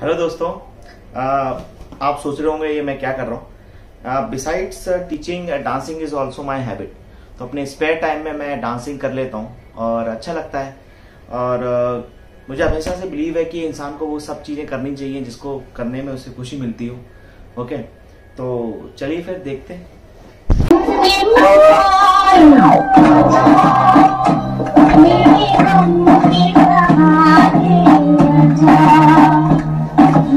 Hello दोस्तों। आ, आप सोच रहे होंगे ये मैं क्या कर रहा हूँ? Besides teaching dancing is also my habit तो अपने स्पेयर टाइम में मैं डांसिंग कर लेता हूँ और अच्छा लगता है। और uh, मुझे हमेशा से बिलीव है कि इंसान को वो सब चीज़ें करनी चाहिए जिसको करने में उसे खुशी मिलती हो। ओके तो चलिए फिर देखते हैं।